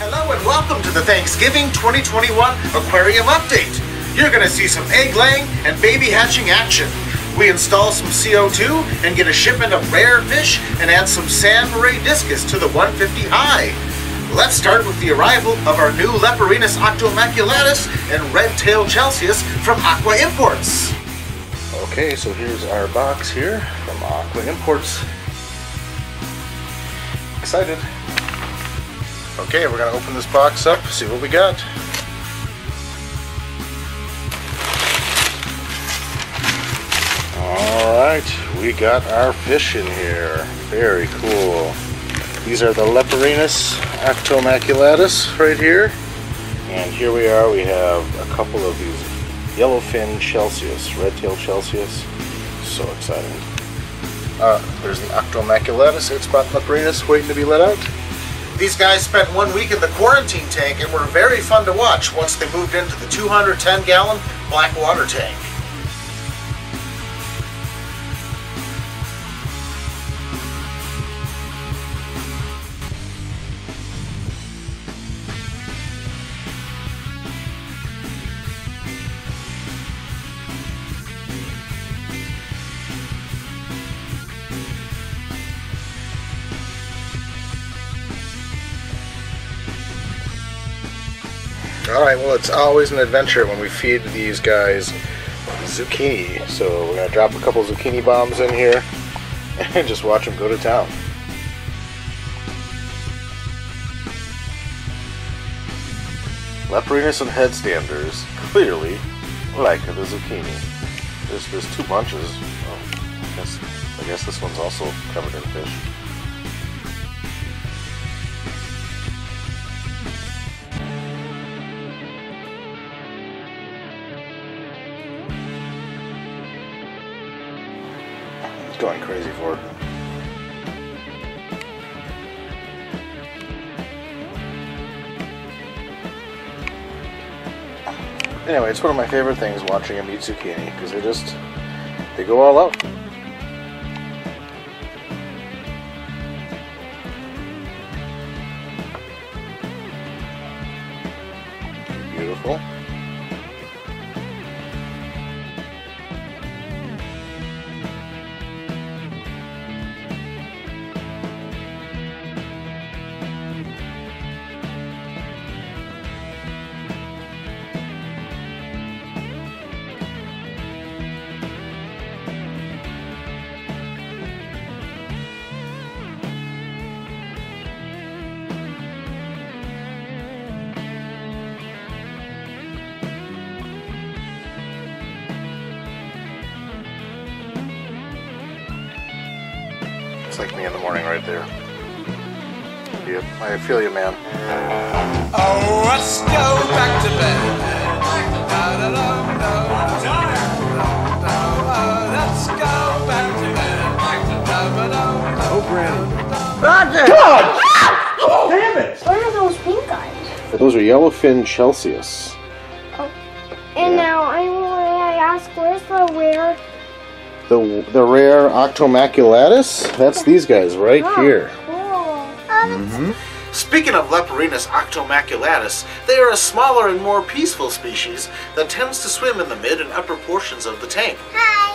Hello and welcome to the Thanksgiving 2021 Aquarium Update. You're going to see some egg laying and baby hatching action. We install some CO2 and get a shipment of rare fish and add some San Merah discus to the 150 high. Let's start with the arrival of our new Leporinus octomaculatus and red-tailed Chalceus from Aqua Imports. Okay, so here's our box here from Aqua Imports. Excited. Okay, we're gonna open this box up, see what we got. Alright, we got our fish in here. Very cool. These are the Leporinus octomaculatus right here. And here we are, we have a couple of these yellowfin Chalceus, red-tailed. So exciting. Uh, there's the octomaculatus, eight spot Leporinus waiting to be let out. These guys spent one week in the quarantine tank and were very fun to watch once they moved into the 210 gallon black water tank. Alright, well it's always an adventure when we feed these guys zucchini. So we're going to drop a couple zucchini bombs in here and just watch them go to town. Leporinus and headstanders clearly like the zucchini. There's, there's two bunches. Oh, I, guess, I guess this one's also covered in fish. Going crazy for. Anyway, it's one of my favorite things watching them eat zucchini because they just they go all out. Beautiful. Like me in the morning right there. Yep, I feel you, man. Oh, let's go back to bed. Let's go back to bed. Oh, Brandon. What are those pink guys? Those are yellowfin Chalceus. And now I want to ask, where's the rare? The the rare Octomaculatus? That's these guys right oh, here. Cool. Oh, mm-hmm. that's Speaking of Leporinus octomaculatus, they are a smaller and more peaceful species that tends to swim in the mid and upper portions of the tank. Hi.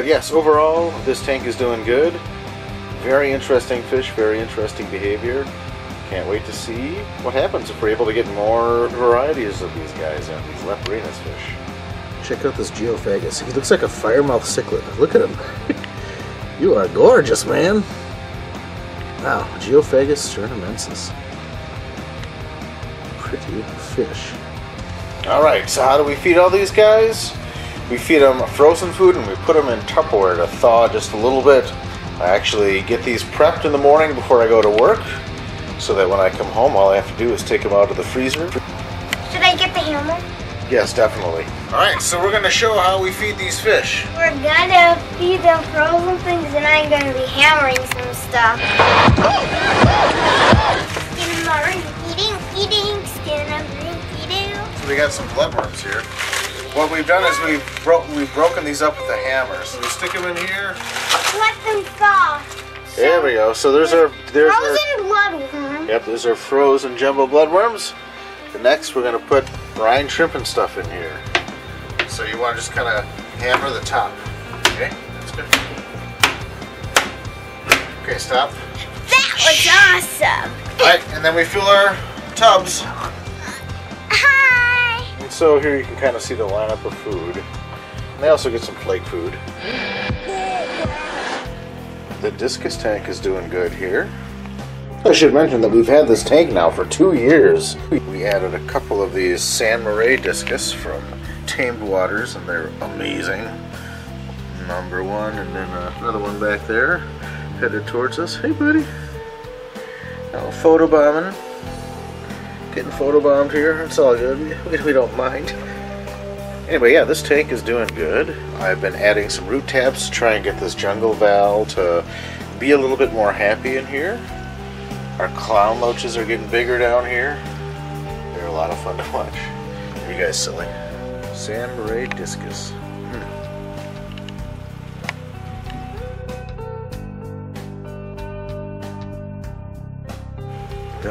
But yes, overall, this tank is doing good. Very interesting fish, very interesting behavior. Can't wait to see what happens if we're able to get more varieties of these guys and these Leporinus fish. Check out this Geophagus. He looks like a firemouth cichlid. Look at him. you are gorgeous, man. Wow, Geophagus surinamensis. Pretty fish. Alright, so how do we feed all these guys? We feed them frozen food and we put them in Tupperware to thaw just a little bit. I actually get these prepped in the morning before I go to work. so that when I come home, all I have to do is take them out of the freezer. Should I get the hammer? Yes, definitely. All right, so we're gonna show how we feed these fish. We're gonna feed them frozen things and I'm gonna be hammering some stuff. Skin marine eating, eating, skin of eating. So we got some bloodworms here. What we've done is we've broke we've broken these up with the hammer. So we stick them in here. Let them thaw. There we go. So there's our there's our Frozen bloodworm. yep. There's our frozen jumbo bloodworms. The next we're gonna put brine shrimp and stuff in here. So you want to just kind of hammer the top. Okay, that's good. Okay, stop. That was awesome. All right, and then we fill our tubs. So here you can kind of see the lineup of food. And they also get some flake food. The discus tank is doing good here. I should mention that we've had this tank now for two years. We added a couple of these San Merah discus from Tamed Waters, and they're amazing. Number one, and then uh, another one back there, headed towards us. Hey, buddy. Oh, photobombing. Getting photobombed here. It's all good. We, don't mind. Anyway, yeah, this tank is doing good. I've been adding some root tabs to try and get this jungle val to be a little bit more happy in here. Our clown loaches are getting bigger down here. They're a lot of fun to watch. Are you guys silly? San Merah discus.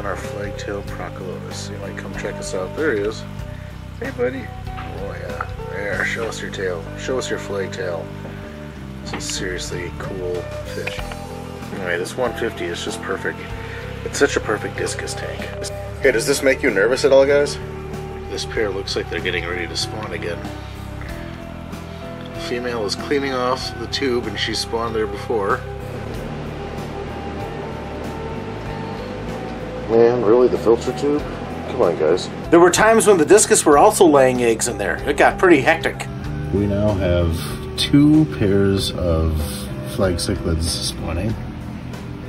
Then our flagtail Prochilodus. You might come check us out. There he is. Hey, buddy. Oh, yeah. There, show us your tail. Show us your flagtail. This is seriously cool fish. Anyway, this 150 is just perfect. It's such a perfect discus tank. Hey, does this make you nervous at all, guys? This pair looks like they're getting ready to spawn again. Female is cleaning off the tube and she spawned there before. Man, really, the filter tube? Come on, guys. There were times when the discus were also laying eggs in there. It got pretty hectic. We now have two pairs of flag cichlids spawning.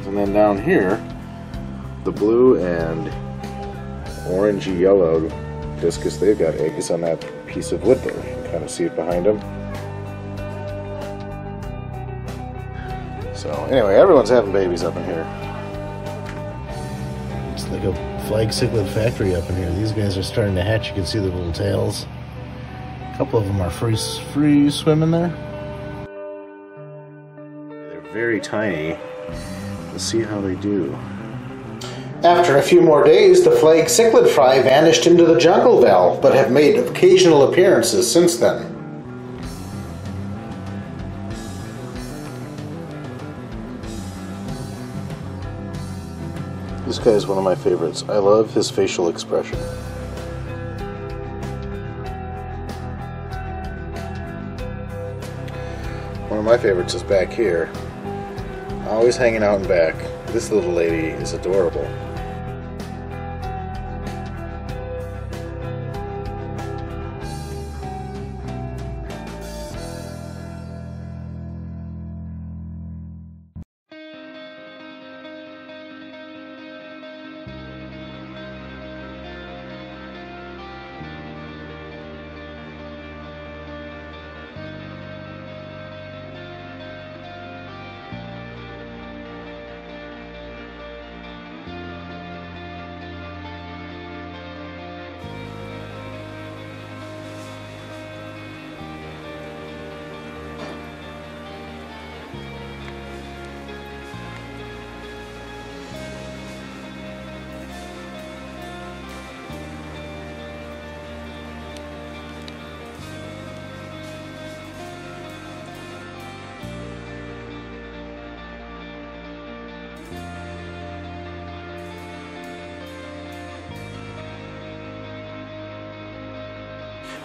And then down here, the blue and orangey yellow discus, they've got eggs on that piece of wood there. You can kind of see it behind them. So anyway, everyone's having babies up in here. It's like a flag cichlid factory up in here. These guys are starting to hatch. You can see the little tails. A couple of them are free, free swimming there. They're very tiny. Let's see how they do. After a few more days, the flag cichlid fry vanished into the jungle val, but have made occasional appearances since then. This guy is one of my favorites. I love his facial expression. One of my favorites is back here. Always hanging out in back. This little lady is adorable.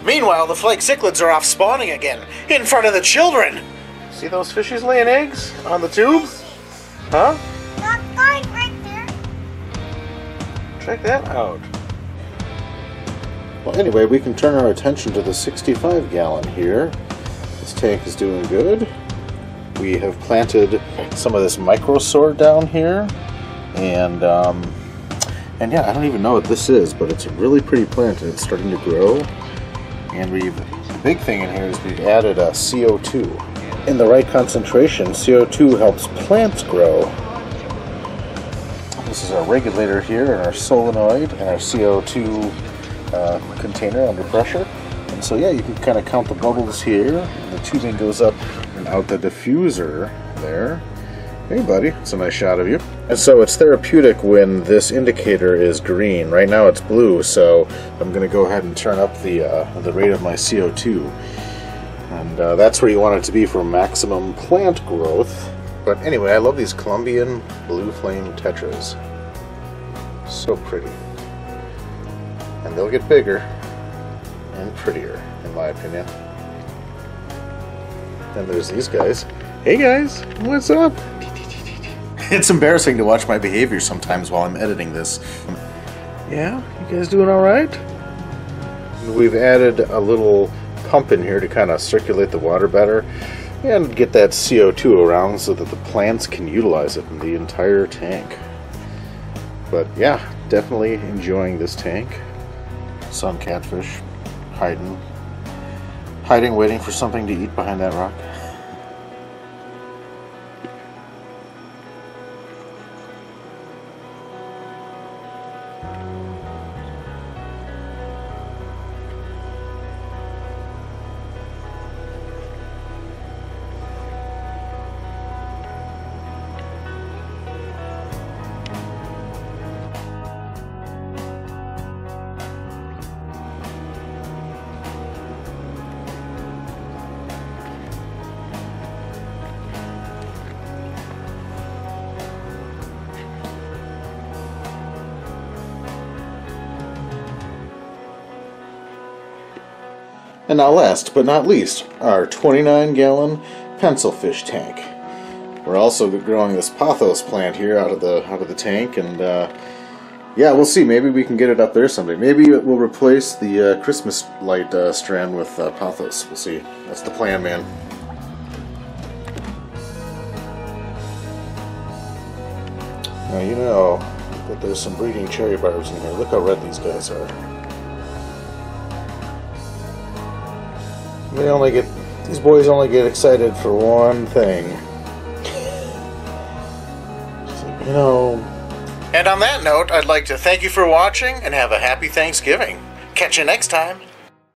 Meanwhile, the flag cichlids are off spawning again, in front of the children. See those fishies laying eggs on the tube? Huh? That guy right there. Check that out. Well, anyway, we can turn our attention to the 65 gallon here. This tank is doing good. We have planted some of this micro sword down here, and um, And yeah, I don't even know what this is, but it's a really pretty plant and it's starting to grow. And we've, the big thing in here is we've added a CO2. In the right concentration, CO2 helps plants grow. This is our regulator here and our solenoid and our CO2 uh, container under pressure. And so yeah, you can kind of count the bubbles here. The tubing goes up and out the diffuser there. Hey buddy, it's a nice shot of you. And so it's therapeutic when this indicator is green. Right now it's blue, so I'm going to go ahead and turn up the, uh, the rate of my CO2. And uh, that's where you want it to be for maximum plant growth. But anyway, I love these Colombian Blue Flame Tetras. So pretty. And they'll get bigger and prettier, in my opinion. Then there's these guys. Hey guys, what's up? It's embarrassing to watch my behavior sometimes while I'm editing this. Yeah, you guys doing all right? We've added a little pump in here to kind of circulate the water better and get that CO2 around so that the plants can utilize it in the entire tank. But yeah, definitely enjoying this tank. Sun catfish hiding, hiding, waiting for something to eat behind that rock. And now last but not least, our 29 gallon pencil fish tank. We're also growing this pothos plant here out of the out of the tank and uh, yeah, we'll see. Maybe we can get it up there someday. Maybe we'll replace the uh, Christmas light uh, strand with uh, pothos. We'll see. That's the plan, man. Now you know that there's some breeding cherry barbs in here. Look how red these guys are. They only get these boys only get excited for one thing. You know. And on that note, I'd like to thank you for watching and have a happy Thanksgiving. Catch you next time.